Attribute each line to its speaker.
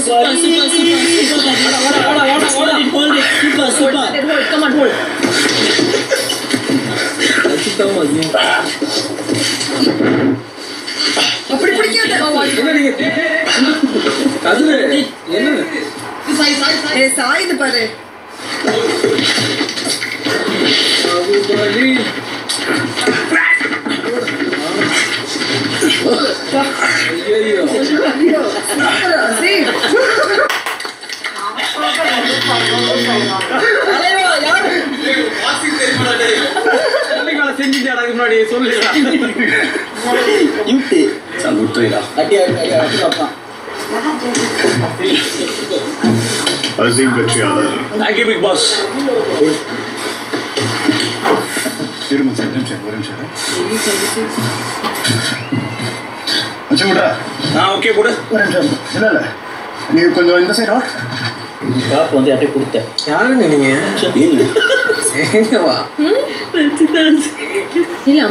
Speaker 1: Super, super, super, super. Hold it, hold it. Super, super.
Speaker 2: hold come on hold அப்படி பிடிக்காத ஏ சாயுது பாரு See?
Speaker 3: அசீம் வெற்றியாளர்
Speaker 4: தேங்க்யூ பிக் பாஸ்
Speaker 3: இருமா சார் நிமிஷம் ஒரு நிமிஷம். வச்சு விட்றா
Speaker 4: ஆ ஓகே போடு.
Speaker 3: ஒரு நிமிஷம். இல்லை இல்லை. நீ கொஞ்சம் இந்த சைடு
Speaker 5: காப்பு வந்து அப்படியே கொடுத்தேன்
Speaker 6: யாருங்க நீங்க? எங்க வா.
Speaker 2: இல்ல